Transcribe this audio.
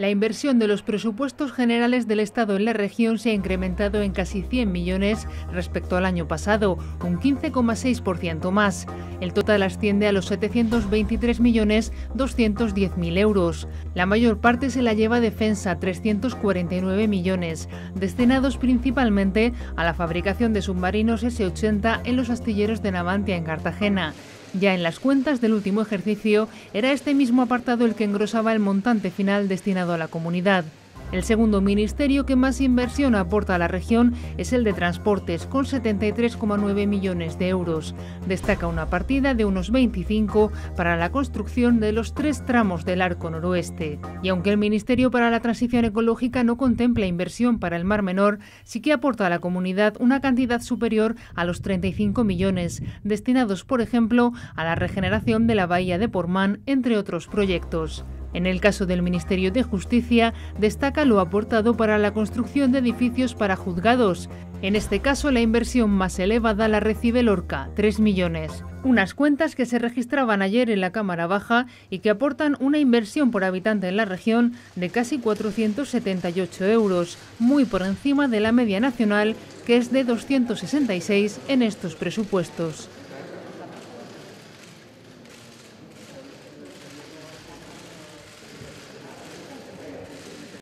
La inversión de los presupuestos generales del Estado en la región se ha incrementado en casi 100 millones respecto al año pasado, un 15,6% más. El total asciende a los 723 millones 210 euros. La mayor parte se la lleva Defensa, 349 millones, destinados principalmente a la fabricación de submarinos S-80 en los astilleros de Navantia en Cartagena. Ya en las cuentas del último ejercicio era este mismo apartado el que engrosaba el montante final destinado a la comunidad. El segundo ministerio que más inversión aporta a la región es el de Transportes, con 73,9 millones de euros. Destaca una partida de unos 25 para la construcción de los tres tramos del arco noroeste. Y aunque el Ministerio para la Transición Ecológica no contempla inversión para el Mar Menor, sí que aporta a la comunidad una cantidad superior a los 35 millones, destinados, por ejemplo, a la regeneración de la bahía de Portmán, entre otros proyectos. En el caso del Ministerio de Justicia, destaca lo aportado para la construcción de edificios para juzgados. En este caso, la inversión más elevada la recibe Lorca, 3 millones. Unas cuentas que se registraban ayer en la Cámara Baja y que aportan una inversión por habitante en la región de casi 478 euros, muy por encima de la media nacional, que es de 266 en estos presupuestos.